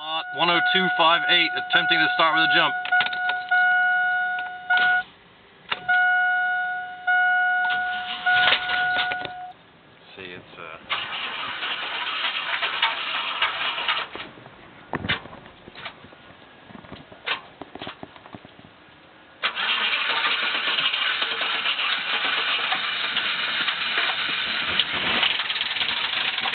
Lot 10258 attempting to start with a jump. See, it's uh